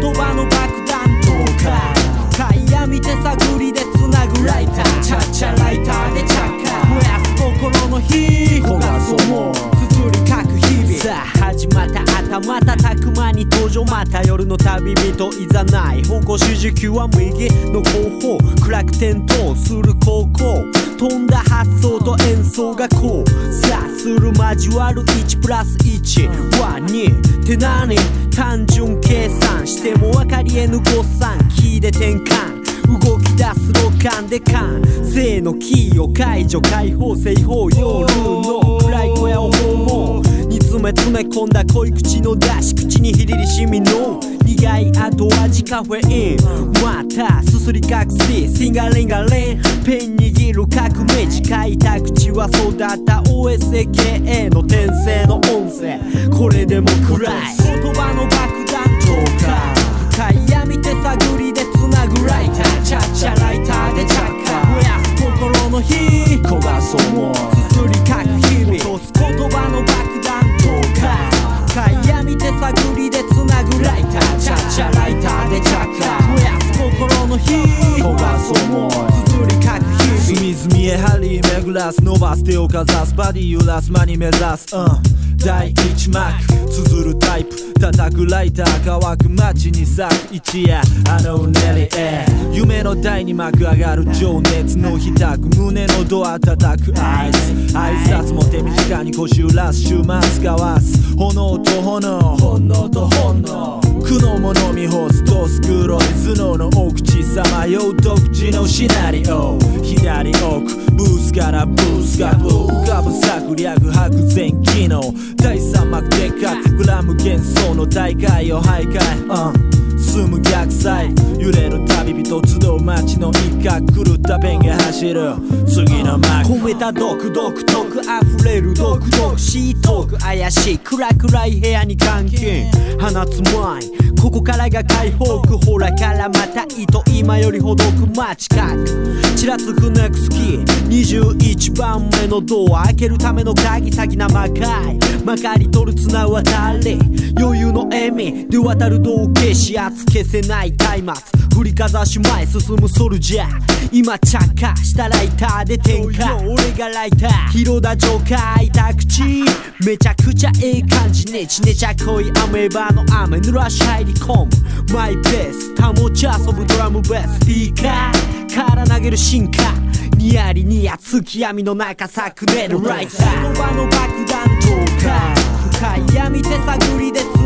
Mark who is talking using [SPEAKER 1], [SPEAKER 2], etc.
[SPEAKER 1] 言葉の爆弾とか深い闇手探りで繋ぐライターチャッチャライターで着火燃やす心の火焦がす思いすすりかく日々さあ始まった。頭瞬く間に登場また夜の旅人いざない方向主軸は右の後方暗く点灯する高校飛んだ発想と演奏がこうさあする交わる1プラス1は2って何単純計算しても分かり得ぬ誤算。キーで転換。動き出すロカンで感性のキーを解除。解放正方夜の暗い小屋を訪問。詰め詰め込んだ濃い口の出し口にひりりしみの。苦い後味カフェイン。またすすり隠し。シンガリンガリン。ペン握る革命近いた口は育った OSAKA の転生の音声。これでも暗い。言葉の爆弾とか。深い闇手探りで繋ぐライター。チャッチャライターで着火燃々
[SPEAKER 2] 隅々へ針巡らす伸ばす手をかざす。バディ揺らす間に目指す、うん、第一幕。綴るタイプ。叩くライター乾く街に咲く。一夜。あのうねり。へ夢の台に幕上がる。情熱のひたく。胸のドア叩く。合図挨拶も手短に腰揺らす。週末交わす。炎と炎。炎と炎。苦悩も飲み干す。とスクロイ頭脳の奥地さま。よう独自のシナリオに多くブースからブースがブー浮かぶ策略白全機能。第三幕でかくグラム幻想の大会を徘徊、うん、住む逆サイ揺れる人集う街の一角狂ったペンが走る次の幕
[SPEAKER 1] 込めた毒独特溢れる毒々しいトーク怪しい暗暗い部屋に監禁放つ前ここからが解放区ほらからまた糸今よりほどく街角ちらつくネクスキー21番目のドア開けるための鍵先な魔界まかり取る綱渡り余裕の笑みで渡る道化し圧消せない松明振りかざし前進むソルジャー。今着火したライターで点火俺がライター広田ジョーカー開いた口めちゃくちゃええ感じね。ちねちゃ濃いアメーバの雨濡らし入り込む。マイペース保ち遊ぶドラムベース。スピーカーから投げる進化。にやりにや月闇の中咲くねるライター。言葉の爆弾とか深い闇手探りで繋